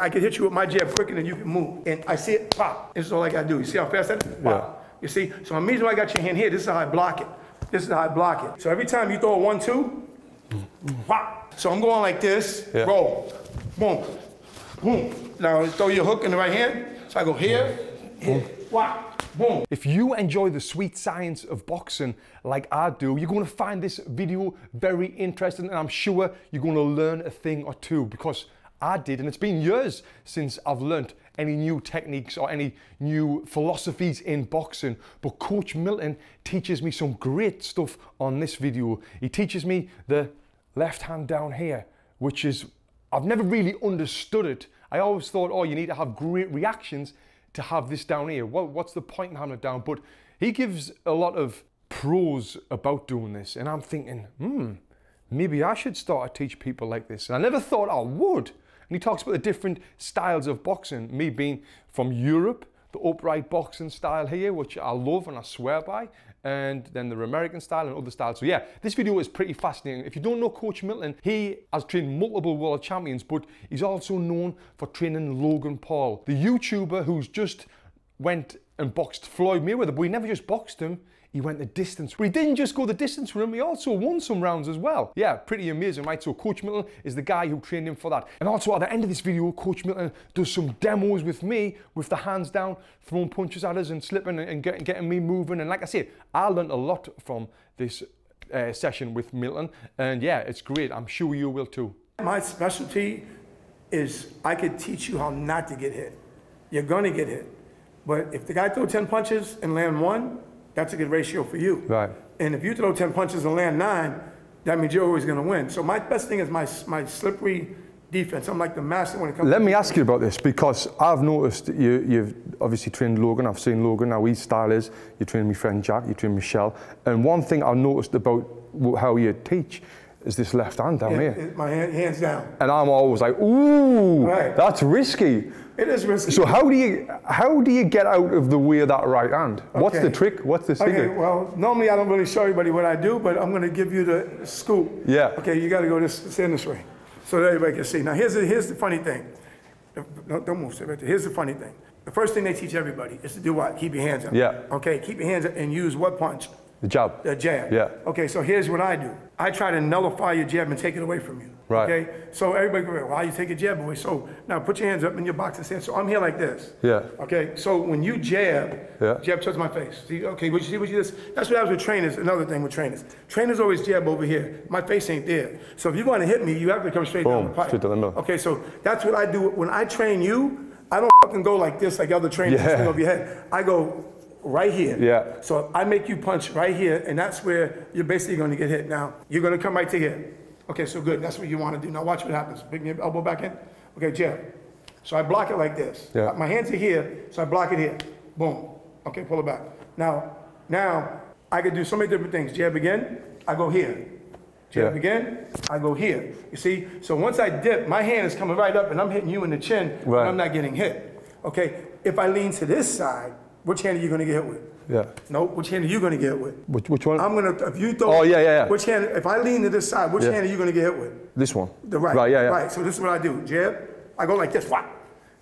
I can hit you with my jab quicker than you can move. And I see it pop. This is all I gotta do. You see how fast that is? Pop. You see? So I'm reason why I got your hand here. This is how I block it. This is how I block it. So every time you throw a one, two, pop. So I'm going like this, Yeah. roll, boom, boom. Now throw your hook in the right hand. So I go here, here, whop, boom. If you enjoy the sweet science of boxing like I do, you're going to find this video very interesting and I'm sure you're going to learn a thing or two because I did and it's been years since I've learnt any new techniques or any new philosophies in boxing. But Coach Milton teaches me some great stuff on this video. He teaches me the left hand down here, which is, I've never really understood it. I always thought, oh, you need to have great reactions to have this down here. Well, what's the point in having it down? But he gives a lot of pros about doing this. And I'm thinking, hmm, maybe I should start to teach people like this. And I never thought I would. And he talks about the different styles of boxing, me being from Europe, the upright boxing style here, which I love and I swear by, and then the American style and other styles. So yeah, this video is pretty fascinating. If you don't know Coach Milton, he has trained multiple world champions, but he's also known for training Logan Paul, the YouTuber who's just went and boxed Floyd Mayweather, but he never just boxed him. He went the distance. But he didn't just go the distance for him, he also won some rounds as well. Yeah, pretty amazing, right? So Coach Milton is the guy who trained him for that. And also at the end of this video, Coach Milton does some demos with me with the hands down, throwing punches at us and slipping and getting, getting me moving. And like I said, I learned a lot from this uh, session with Milton. And yeah, it's great. I'm sure you will too. My specialty is I could teach you how not to get hit. You're gonna get hit. But if the guy throw 10 punches and land one, that's a good ratio for you. Right. And if you throw 10 punches and land nine, that means you're always gonna win. So my best thing is my, my slippery defense. I'm like the master when it comes Let me ask you about this because I've noticed you, you've obviously trained Logan. I've seen Logan. Now his style is you train my friend Jack, you train Michelle. And one thing I've noticed about how you teach is this left hand down Yeah, here. my hand, hands down. And I'm always like, ooh, Right. that's risky. It is risky. So how do you how do you get out of the way of that right hand? What's the trick? What's the Okay, secret? well, normally I don't really show everybody what I do, but I'm gonna give you the scoop. Yeah. Okay, you gotta go this, stand this way, so that everybody can see. Now, here's the, here's the funny thing. No, don't move, right there. Here's the funny thing. The first thing they teach everybody is to do what? Keep your hands up. Yeah. Okay, keep your hands up and use what punch? The jab. The jab. Yeah. Okay, so here's what I do. I try to nullify your jab and take it away from you. Right. Okay, so everybody go, why you take a jab away? So now put your hands up in your boxing stance. So I'm here like this. Yeah. Okay, so when you jab, Yeah. jab touch my face. See, okay, what you see what you just, that's what I was with trainers, another thing with trainers. Trainers always jab over here. My face ain't there. So if you're gonna hit me, you have to come straight down Boom, the pipe. straight down the middle. Okay, so that's what I do. When I train you, I don't fucking go like this like other trainers Yeah. over your head. I go right here. Yeah. So I make you punch right here, and that's where you're basically gonna get hit. Now, you're gonna come right to here. Okay, so good, that's what you wanna do. Now watch what happens. Bring your elbow back in. Okay, jab. So I block it like this. Yeah. My hands are here, so I block it here. Boom. Okay, pull it back. Now, now I could do so many different things. Jab again, I go here. Jab Yeah. again, I go here. You see? So once I dip, my hand is coming right up and I'm hitting you in the chin, Right. I'm not getting hit. Okay? If I lean to this side, which hand are you gonna get hit with? Yeah. No, which hand are you gonna get hit with? Which, which one? I'm gonna, if you throw. Oh, yeah, yeah, yeah. Which hand, if I lean to this side, which Yeah. hand are you gonna get hit with? this one. The right. Right, yeah, yeah. Right, so this is what I do. Jab, I go like this, whop,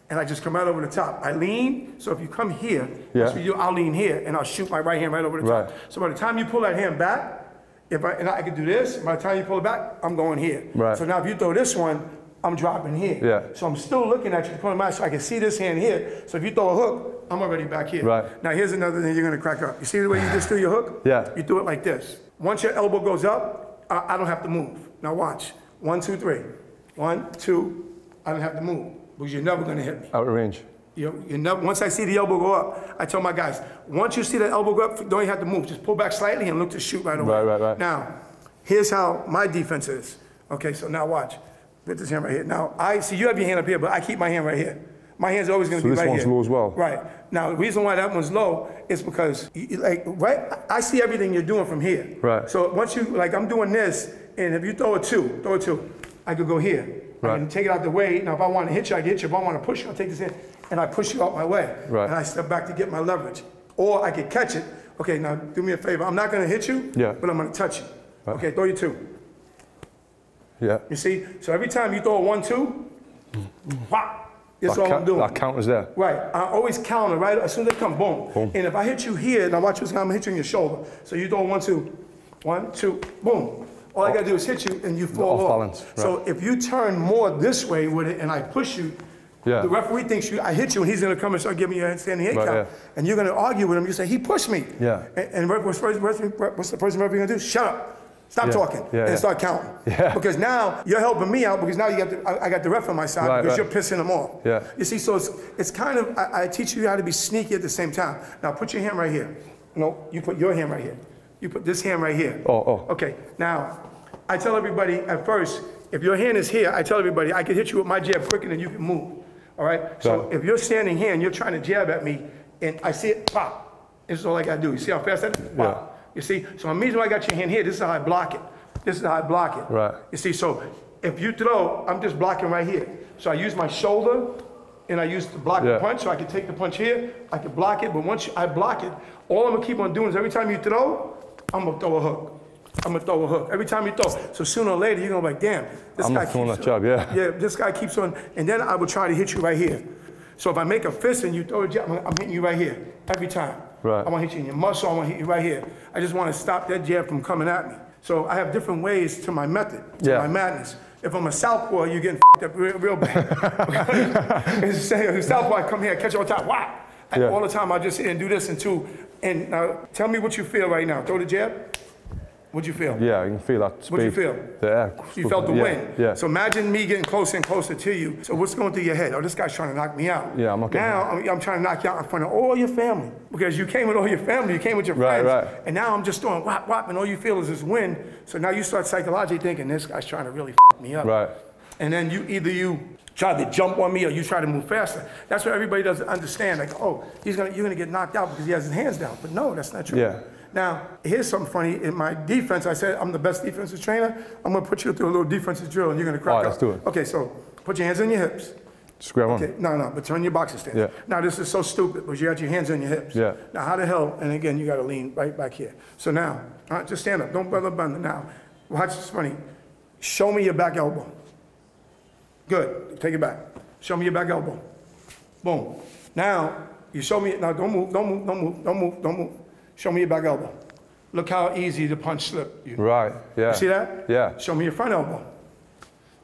and I just come right over the top. I lean, so if you come here, Yeah. that's what you, I'll lean here, and I'll shoot my right hand right over the top. Right. So by the time you pull that hand back, if I, and I can do this, by the time you pull it back, I'm going here. Right. So now if you throw this one, I'm dropping here. Yeah. So I'm still looking at you, pulling my, so I can see this hand here. So if you throw a hook, I'm already back here. Right. Now here's another thing you're gonna crack up. You see the way you just threw your hook? Yeah. You do it like this. Once your elbow goes up, I, I don't have to move. Now watch. One, two, three. One, two. I don't have to move because you're never gonna hit me. Out of range. You, you never, once I see the elbow go up, I tell my guys, once you see the elbow go up, don't even have to move. Just pull back slightly and look to shoot right away. Right, right, right. Now, here's how my defense is. Okay, so now watch. Put this hand right here. Now, I see you have your hand up here, but I keep my hand right here. My hand's always gonna So be this right one's here. low as well? Right. Now, the reason why that one's low is because, you- you- like, right, I see everything you're doing from here. Right. So once you, like, I'm doing this, and if you throw a two, throw a two, I could go here. I Right. can take it out the way. Now, if I want to hit you, I can hit you. If I want to push you, I'll take this in, and I push you out my way. Right. And I step back to get my leverage. Or I could catch it. Okay, now do me a favor. I'm not going to hit you, Yeah. but I'm going to touch you. Okay, throw your two. Yeah. You see? So every time you throw a one, two, whop, That's that all I'm doing. That counter's there. Right. I always counter right as soon as they come, boom. boom. And if I hit you here, now watch what's going. I'm gonna hit you in your shoulder. So you throw one, two, one, two, boom. All I gotta do is hit you and you fall Off off. balance, So if you turn more this way with it and I push you, Yeah. the referee thinks you. I hit you and he's gonna come and start giving you a standing eight Right, count, yeah. and you're gonna argue with him. You say he pushed me. Yeah. And, and what's, first, referee- what's the person referee gonna do? Shut up. Stop Yeah. talking Yeah, and yeah. start counting. Because now you're helping me out because now you got the, I, I got the ref on my side Right, because right. you're pissing them off. Yeah. You see, so it's, it's kind of, I, I teach you how to be sneaky at the same time. Now put your hand right here. No, you put your hand right here. You put this hand right here. Oh, oh. Okay, now, I tell everybody at first, if your hand is here, I tell everybody, I can hit you with my jab quicker than you can move. All right? So if you're standing here and you're trying to jab at me, and I see it pop, this is all I gotta do. You see how fast that is? Pop. You see? So the reason why I got your hand here, this is how I block it. This is how I block it. Right. You see, so if you throw, I'm just blocking right here. So I use my shoulder and I use to block the punch, so I can take the punch here, I can block it, but once I block it, all I'm gonna keep on doing is every time you throw, I'm gonna throw a hook. I'm gonna throw a hook. Every time you throw. So sooner or later, you're gonna be like, damn, this I'm guy keeps that jab, yeah. Yeah, this guy keeps on, and then I will try to hit you right here. So if I make a fist and you throw a jab, I'm hitting you right here, every time. Right. I wanna hit you in your muscle, I wanna hit you right here. I just wanna stop that jab from coming at me. So I have different ways to my method, to Yeah. my madness. If I'm a southpaw, you're getting f***ed up real, real bad. It's saying, southpaw, I come here, catch you the time, wow. Yeah. All the time, I just sit and do this and two. And now, tell me what you feel right now. Throw the jab. What'd you feel? Yeah, I can feel that speed. What'd you feel? The air. You felt the yeah, wind. Yeah. So imagine me getting closer and closer to you. So what's going through your head? Oh, this guy's trying to knock me out. Yeah, I'm not getting- Now I'm, I'm trying to knock you out in front of all your family because you came with all your family, you came with your Right, friends, right. and now I'm just throwing whop whop, and all you feel is this wind. So now you start psychologically thinking this guy's trying to really f- me up. Right. And then you either you try to jump on me or you try to move faster. That's what everybody doesn't understand. Like, oh, he's gonna you're gonna get knocked out because he has his hands down. But no, that's not true. Yeah. Now, here's something funny. In my defense, I said I'm the best defensive trainer. I'm gonna put you through a little defensive drill and you're gonna crack All right, up. let's do it. Okay, so put your hands on your hips. Square one. Okay, no, no, but turn your boxer stance. Yeah. Now, this is so stupid, but you got your hands on your hips. Yeah. Now, how the hell, and again, you gotta lean right back here. So now, all right, just stand up, don't bother bend now. Watch this funny. Show me your back elbow. Good, take it back. Show me your back elbow. Boom. Now, you show me, now don't move, don't move, don't move, don't move, don't move. Show me your back elbow. Look how easy the punch slipped. You Right. Yeah. See that? Yeah. Show me your front elbow.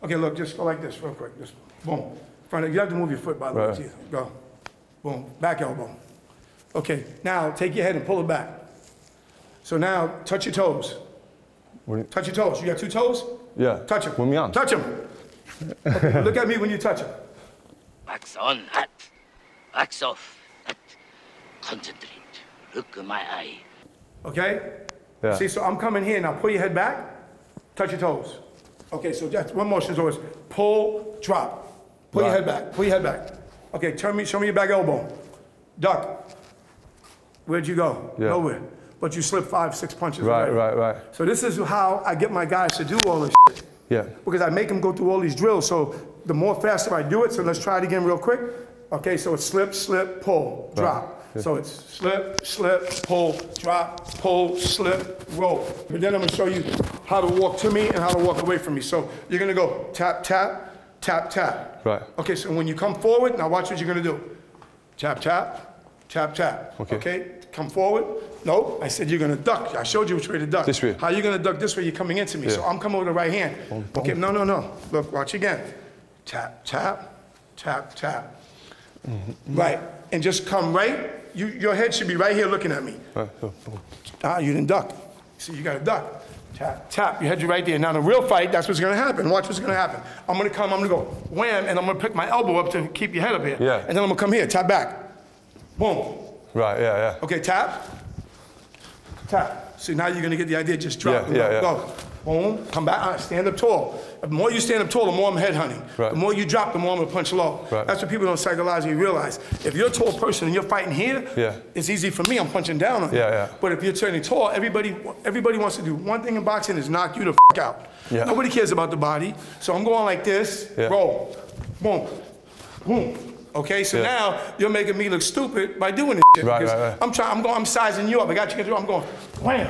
Okay, look, just go like this real quick. Just boom. Front. You have to move your foot by the way. Right. too. Go. Boom. Back elbow. Okay. Now take your head and pull it back. So now touch your toes. What you- Touch your toes. You got two toes? Yeah. Touch them. With me on. Touch them. Okay, look at me when you touch them. Wax on, hat. Wax off, hat. Concentrate. Look in my eye. Okay? Yeah. See, so I'm coming here now. Pull your head back. Touch your toes. Okay, so that's one motion is always pull, drop. Pull your head back. Pull your head back. Okay, turn me, show me your back elbow. Duck. Where'd you go? Yeah. Nowhere. But you slip five, six punches. Right, already. right, right. So this is how I get my guys to do all this shit. Yeah. Because I make them go through all these drills. So the more faster I do it, so let's try it again real quick. Okay, so it's slip, slip, pull, drop. So it's slip, slip, pull, drop, pull, slip, roll. But then I'm gonna show you how to walk to me and how to walk away from me. So you're gonna go tap, tap, tap, tap. Right. Okay, so when you come forward, now watch what you're gonna do. Tap, tap, tap, tap. Okay. okay? come forward. No, I said you're gonna duck. I showed you which way to duck. This way. How you gonna duck this way? You're coming into me. Yeah. So I'm coming with the right hand. Okay, no, no, no. Look, watch again. Tap, tap, tap, tap. Mm-hmm. Right, and just come right. You, your head should be right here looking at me. Right. So, boom. Ah, you didn't duck. See, you got to duck. Tap, tap. You Your head's right there. Now, in a real fight, that's what's going to happen. Watch what's going to happen. I'm going to come, I'm going to go wham, and I'm going to pick my elbow up to keep your head up here. Yeah. And then I'm going to come here, tap back. Boom. Right. Yeah. Yeah. Okay, tap. Tap. See, now you're going to get the idea. Just drop Yeah, and yeah, go. yeah. Go. Boom. Come back. Ah, stand up tall. The more you stand up tall, the more I'm head hunting. Right. The more you drop, the more I'm to punch low. Right. That's what people don't psychologically realize. If you're a tall person and you're fighting here, Yeah. it's easy for me. I'm punching down on you. Yeah, yeah. But if you're turning tall, everybody everybody wants to do one thing in boxing is knock you the f- out. Yeah. Nobody cares about the body. So I'm going like this, Yeah. roll, boom, boom. Okay, so Yeah. now you're making me look stupid by doing this shit. Right, because right, right. I'm trying, I'm going, I'm sizing you up. I got you. I'm going, wham,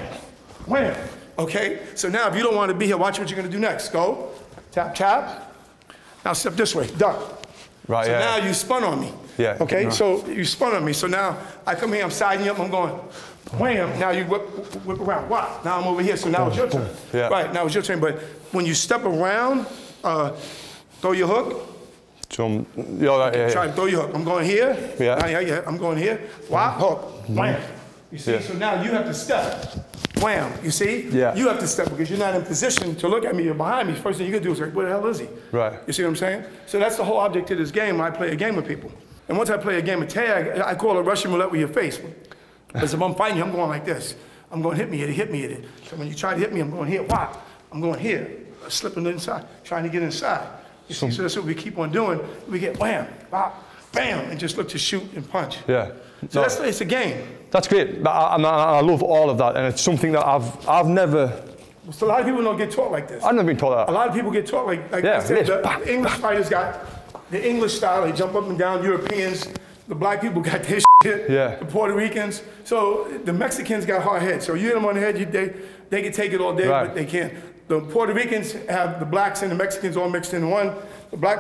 wham. Okay, so now if you don't want to be here, watch what you're gonna do next. Go, tap, tap. Now step this way, duck. Right, So yeah. now you spun on me. Yeah, Okay, no. so you spun on me. So now I come here, I'm siding you up, I'm going, wham. Now you whip, whip around. Wow. Now I'm over here. So now it's your turn. Yeah. Right, now it's your turn. But when you step around, uh, throw your hook, Some, yeah, that, yeah, Try yeah. to throw your hook. I'm going here. Yeah. Now, yeah, yeah. I'm going here. Whop, hook. Wham. You see? Yeah. So now you have to step. Wham. You see? Yeah. You have to step because you're not in position to look at me. You're behind me. First thing you can do is like, where the hell is he? Right. You see what I'm saying? So that's the whole object of this game when I play a game with people. And once I play a game of tag, I call it Russian roulette with your face. Because if I'm fighting you, I'm going like this. I'm going hit me, hit it, hit me, hit it. So when you try to hit me, I'm going here. Whop. I'm going here. Slipping inside, trying to get inside. You see, so that's what we keep on doing. We get wham, bop, bam, and just look to shoot and punch. Yeah. So No. that's it's a game. That's great. I, I, I I love all of that, and it's something that I've I've never So a lot of people don't get taught like this. I've never been taught that. A lot of people get taught like, like Yeah, I said, the, Bah, the English fighters got the English style. They jump up and down. Europeans, the black people got this shit. Yeah. The Puerto Ricans. So the Mexicans got hard heads. So you hit them on the head, you, they they can take it all day, Right. but they can't. The Puerto Ricans have the blacks and the Mexicans all mixed in one. The black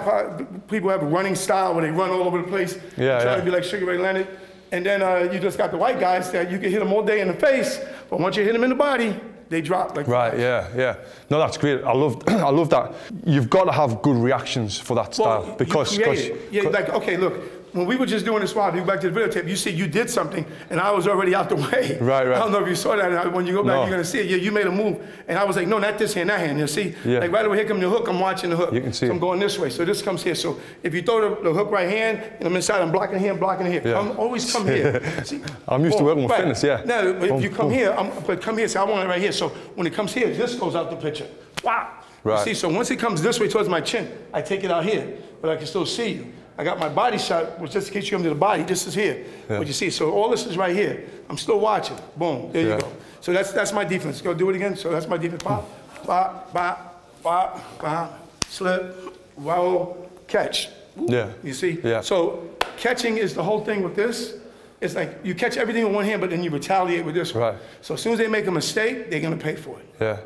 people have a running style where they run all over the place. Yeah, Try yeah. to be like Sugar Ray Leonard. And then uh, you just got the white guys that you can hit them all day in the face, but once you hit them in the body, they drop like Right, yeah, yeah. No, that's great. I love, I love that. You've got to have good reactions for that Well, style because, you because it. yeah, like okay, look, when we were just doing this while, you go back to the videotape, you see you did something, and I was already out the way. Right, right. I don't know if you saw that. When you go back, No. you're gonna see it. Yeah, you made a move, and I was like, no, not this hand, that hand. You see, Yeah. like right over here come the hook. I'm watching the hook. You can see So I'm going this way. So this comes here. So if you throw the, the hook right hand, and I'm inside, I'm blocking here, I'm blocking here. Yeah. I'm always come here. See? I'm used to working with fitness, yeah. No, if Boom, you come boom. here, I'm, but come here. So I want it right here. So when it comes here, this goes out the picture. Wow. Right. You see, so once it comes this way towards my chin, I take it out here, but I can still see you. I got my body shot, which just in case you come to the body, this is here. What you see, so all this is right here. I'm still watching. Boom, there Yeah. you go. So that's that's my defense. Go do it again. So that's my defense. Pop, pop, pop, pop, pop, slip, roll, catch. Yeah. You see? Yeah. So catching is the whole thing with this. It's like you catch everything with one hand, but then you retaliate with this one. Right. So as soon as they make a mistake, they're gonna pay for it. yeah,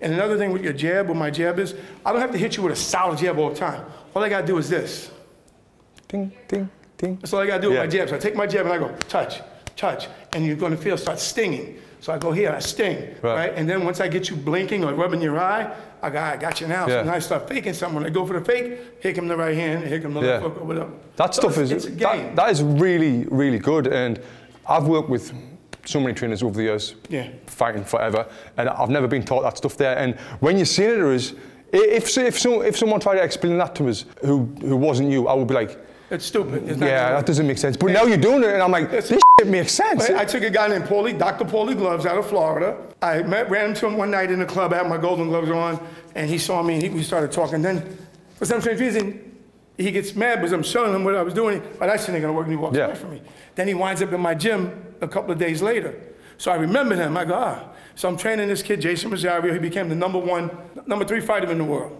And another thing with your jab, with my jab is, I don't have to hit you with a solid jab all the time. All I gotta do is this. Ding, ding, ding. That's all I gotta do with my jab. So I take my jab and I go, touch, touch, and you're gonna feel start stinging. So I go here, I sting, Right. right? And then once I get you blinking or rubbing your eye, I got, I got you now. Yeah. So now I start faking something. When I go for the fake, hit him the right hand, hit him the Yeah. left hook or whatever. That So stuff it's, is it's a game. that, that is really, really good. And I've worked with so many trainers over the years, Yeah. fighting forever, and I've never been taught that stuff there. And when you say it to us, if if so, if someone tried to explain that to us who who wasn't you, I would be like, it's stupid. It's yeah, that doesn't make sense. But now you're doing it, and I'm like, this shit makes sense. I, I took a guy named Paulie, Dr. Paulie Gloves out of Florida. I met, ran into him one night in the club, I had my golden gloves on, and he saw me and he, we started talking. Then, for some strange reason, he gets mad because I'm showing him what I was doing. But that shit ain't gonna work, and he walks Yeah. away from me. Then he winds up in my gym a couple of days later. So I remembered him. I go, ah. So I'm training this kid, Jason Rosario. He became the number one, number three fighter in the world.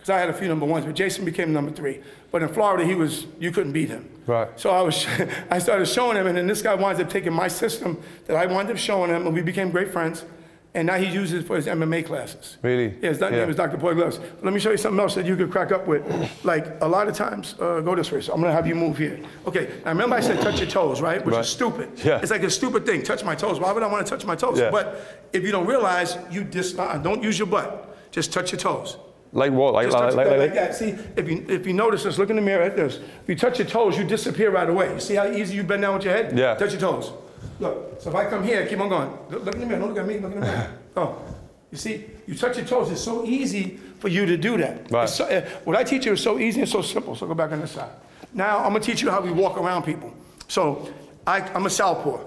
Because I had a few number ones, but Jason became number three. But in Florida, he was, you couldn't beat him. Right. So I was, I started showing him, and then this guy winds up taking my system that I wound up showing him, and we became great friends. And now he uses it for his MMA classes. Really? Yeah, his Yeah. name is Dr. Paulie Gloves. Let me show you something else that you could crack up with. Like a lot of times, uh, go this way. So I'm gonna have you move here. Okay. Now remember I said touch your toes, right? Which Right. is stupid. Yeah. It's like a stupid thing. Touch my toes. Why would I want to touch my toes? Yeah. But if you don't realize, you dis- uh, don't use your butt. Just touch your toes. Like what? Like like like, like, that. See, if you if you notice this, look in the mirror at this. If you touch your toes, you disappear right away. You see how easy you bend down with your head? Yeah. Touch your toes. Look. So if I come here, keep on going. Look, look in the mirror. Don't look at me. Look in the mirror. Oh, you see, you touch your toes. It's so easy for you to do that. Right. So, uh, what I teach you is so easy and so simple. So go back on this side. Now I'm gonna teach you how we walk around people. So I, I'm a southpaw.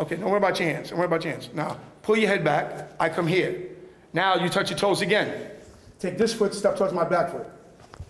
Okay, don't worry about your hands. Don't worry about your hands. Now pull your head back. I come here. Now you touch your toes again. Take this foot, step towards my back foot.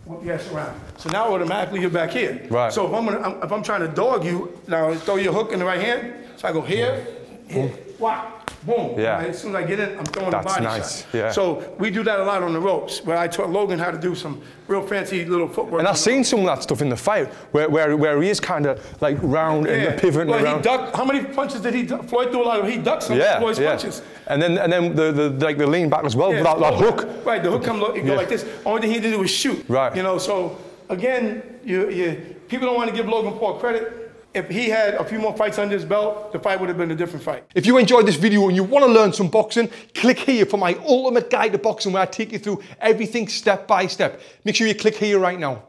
Whip your ass around. So now automatically you're back here. Right. So if I'm, gonna, I'm- if I'm trying to dog you, now throw your hook in the right hand. So I go here, here, whop, boom. Yeah. Right, As soon as I get in, I'm throwing That's the body nice, shot. yeah. So we do that a lot on the ropes, where I taught Logan how to do some real fancy little footwork. and I've seen some of that stuff in the fight where, where, where he is kind of like round and pivoting well, around. He ducked, how many punches did he duck? Floyd threw a lot of, he ducked some yeah, of Floyd's yeah. punches. And then and then the, the like the lean back as well, Yeah, that, that hook. Right, the hook come look, it go Yeah. like this. Only thing he did was shoot. Right. You know, so again, you, you People don't want to give Logan Paul credit. If he had a few more fights under his belt, the fight would have been a different fight. If you enjoyed this video and you want to learn some boxing, click here for my ultimate guide to boxing where I take you through everything step by step. Make sure you click here right now.